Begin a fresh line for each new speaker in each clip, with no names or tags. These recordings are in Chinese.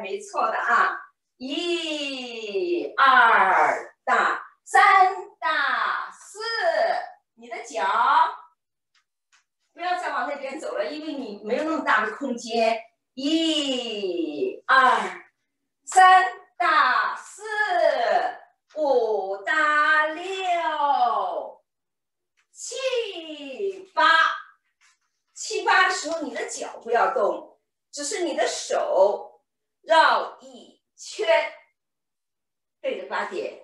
没错的啊！一、二大，三大四，你的脚不要再往那边走了，因为你没有那么大的空间。一、二、三大四，五大六，七八。七八的时候，你的脚不要动，只是你的手绕一圈，对着八点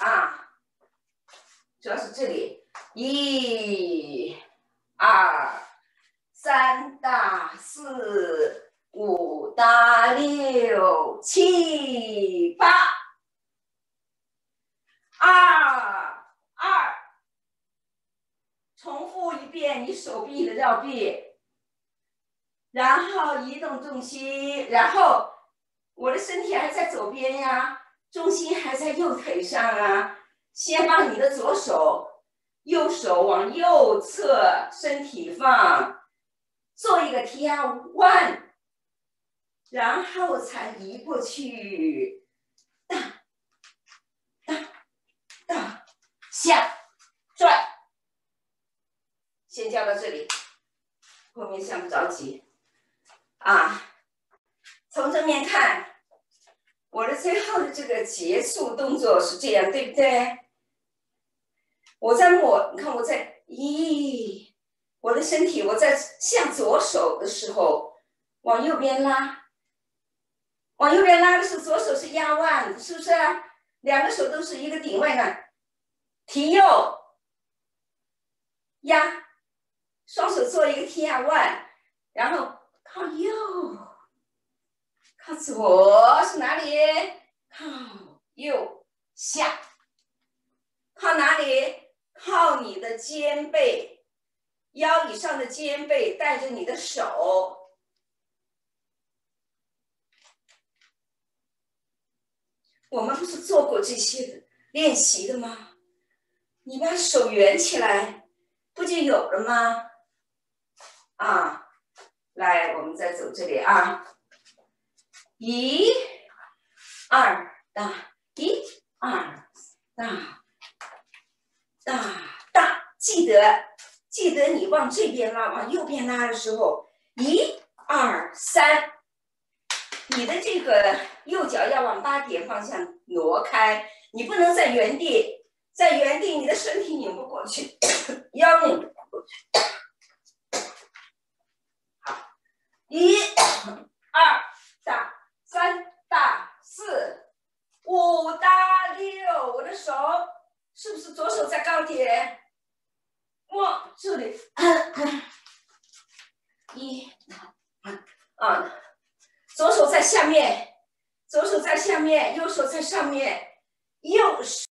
啊，主要是这里，一、二、三大四、五大六、七八，二。重复一遍，你手臂的绕臂，然后移动重心，然后我的身体还在左边呀，重心还在右腿上啊。先把你的左手、右手往右侧身体放，做一个 T R one，然后才移过去，大、大、大，下，转。先教到这里，后面先不着急啊。从正面看，我的最后的这个结束动作是这样，对不对？我在摸，你看我在，咦，我的身体我在向左手的时候，往右边拉，往右边拉的时候，左手是压腕，是不是？两个手都是一个顶位呢，提右，压。双手做一个 T R 腕然后靠右，靠左是哪里？靠右下，靠哪里？靠你的肩背，腰以上的肩背带着你的手。我们不是做过这些练习的吗？你把手圆起来，不就有了吗？啊，来，我们再走这里啊，一、二大，一、二大，大大，记得记得你往这边拉，往右边拉的时候，一、二、三，你的这个右脚要往八点方向挪开，你不能在原地，在原地你的身体拧不过去，腰拧不过去。一、二大、三大、四、五大、六，我的手是不是左手在高点？往这里，一、啊，左手在下面，左手在下面，右手在上面，右手。